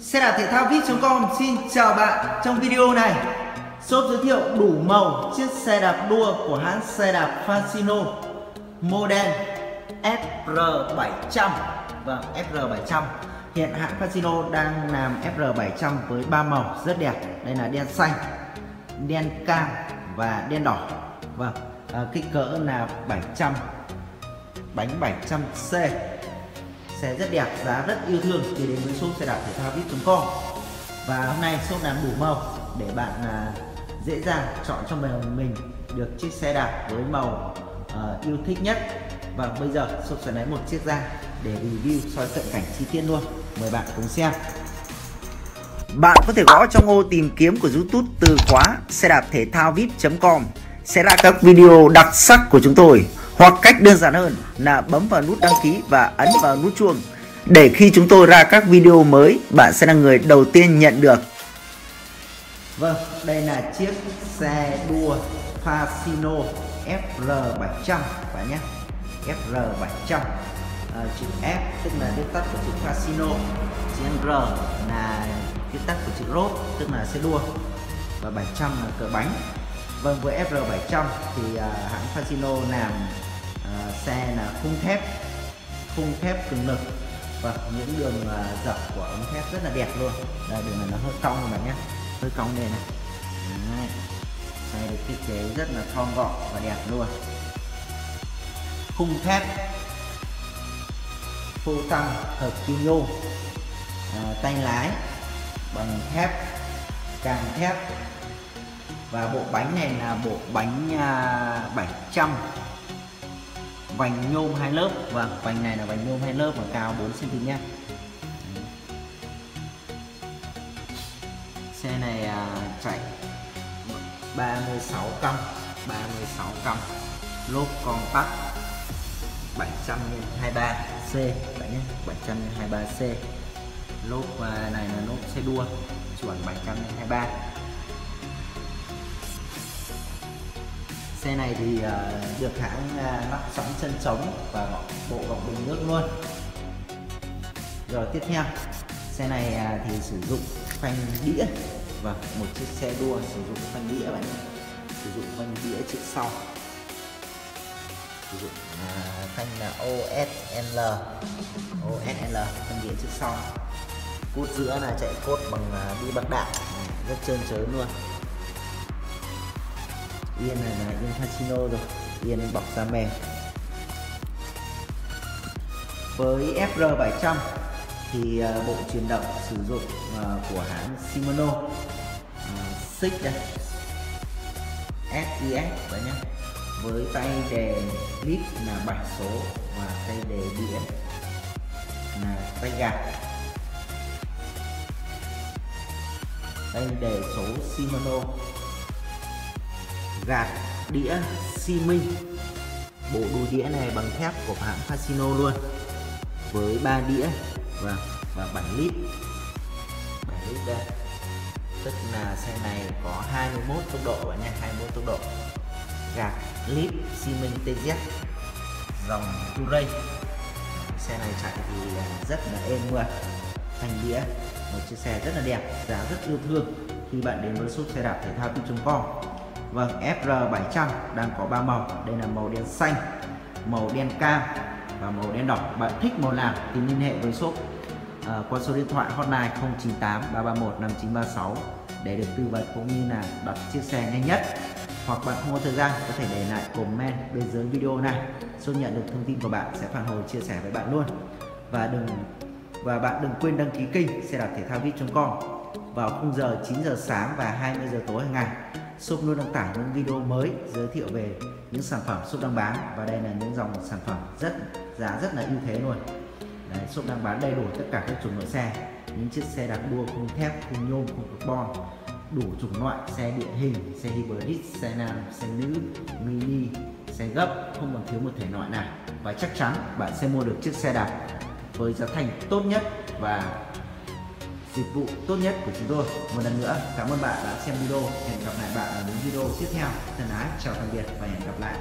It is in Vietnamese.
Xe đạp thể thao vip.com xin chào bạn. Trong video này shop giới thiệu đủ màu chiếc xe đạp đua của hãng xe đạp Fasino. Model FR700 Vâng FR700 Hiện hãng Fasino đang làm FR700 với ba màu rất đẹp. Đây là đen xanh, đen cam và đen đỏ. Vâng à, kích cỡ là 700 bánh 700C xe rất đẹp giá rất yêu thương thì đến với shop xe đạp thể thao vip.com và hôm nay shop làm đủ màu để bạn à, dễ dàng chọn cho mình, mình được chiếc xe đạp với màu uh, yêu thích nhất. Và bây giờ shop sẽ lấy một chiếc ra để review soi cận cảnh chi tiết luôn. Mời bạn cùng xem. Bạn có thể gõ trong ô tìm kiếm của youtube từ khóa xe đạp thể thao vip.com sẽ ra các video đặc sắc của chúng tôi hoặc cách đơn giản hơn là bấm vào nút đăng ký và ấn vào nút chuông để khi chúng tôi ra các video mới bạn sẽ là người đầu tiên nhận được. Vâng, đây là chiếc xe đua Fasino FR700 bạn nhé. FR700 à, ờ, chữ F tức là viết tắt của chữ Fasino, chữ R là viết tắt của chữ Road tức là xe đua và 700 là cỡ bánh. Vâng với FR700 thì à, hãng Fasino làm À, xe là khung thép khung thép cường lực và những đường à, uh, dập của ống thép rất là đẹp luôn. Đây đường này nó hơi cong các bạn nhé. Hơi cong đây này. Đấy. xe được thiết kế rất là thon gọn và đẹp luôn. Khung thép phô tăng hợp kim nhôm à, tay lái bằng thép càng thép. Và bộ bánh này là bộ bánh à, 700 vành nhôm hai lớp. Và vành này là vành nhôm hai lớp và cao 4 cm xe này à, chạy 36 căm 36 căm lốp con tắc 700 x 23 C bạn nhé 700 x 23 C. Lốp à, này là lốp xe đua chuẩn 700 x 23 xe này thì uh, được hãng uh, lắp sẵn chân trống và bộ gọng bình nước luôn. Rồi tiếp theo xe này uh, thì sử dụng phanh đĩa. Và một chiếc xe đua sử dụng phanh đĩa bạn sử dụng phanh đĩa trước sau. Sử dụng uh, phanh là OSL OSL phanh đĩa trước sau. Cốt giữa là chạy cốt bằng uh, đi bạc đạn. Rất trơn trớn luôn yên này là yên casino rồi. Yên bọc da mềm. Với FR 700 thì à, bộ truyền động sử dụng à, của hãng Shimano uh, à, xích đây. SES vậy nhé với tay đề clip là 7 số và tay đề đĩa là tay gạt tay đề số Shimano gạt đĩa xi minh. Bộ đuôi đĩa này bằng thép của hãng Casino luôn. Với 3 đĩa và và 7 lít. 7 lít đây. Tức là xe này có 21 tốc độ bạn nha 21 tốc độ. Gạt lít xi minh TZ dòng Touray xe này chạy thì à, rất là êm luôn. Thành đĩa, một chiếc xe rất là đẹp, giá rất yêu thương. Khi bạn đến với shop xe đạp thể thao com Vâng, FR700 đang có 3 màu. Đây là màu đen xanh, màu đen cam và màu đen đỏ. Bạn thích màu nào thì liên hệ với shop à, qua số điện thoại hotline 098 331 5936 để được tư vấn cũng như là đặt chiếc xe nhanh nhất. Hoặc bạn không có thời gian có thể để lại comment bên dưới video này. Shop nhận được thông tin của bạn sẽ phản hồi chia sẻ với bạn luôn. Và đừng và bạn đừng quên đăng ký kênh xe đạp thể thao vip.com vào khung giờ 9 giờ sáng và 20 giờ tối hàng ngày shop luôn đăng tải những video mới giới thiệu về những sản phẩm shop đang bán. Và đây là những dòng sản phẩm rất giá rất là ưu thế luôn. Đấy, shop đang bán đầy đủ tất cả các chủng loại xe. Những chiếc xe đạp đua khung thép khung nhôm khung carbon đủ chủng loại xe địa hình xe hybrid xe nam xe nữ mini xe gấp không còn thiếu một thể loại nào. Và chắc chắn bạn sẽ mua được chiếc xe đạp với giá thành tốt nhất và dịch vụ tốt nhất của chúng tôi. Một lần nữa, cảm ơn bạn đã xem video. Hẹn gặp lại bạn ở những video tiếp theo. Thân ái, chào tạm biệt và hẹn gặp lại.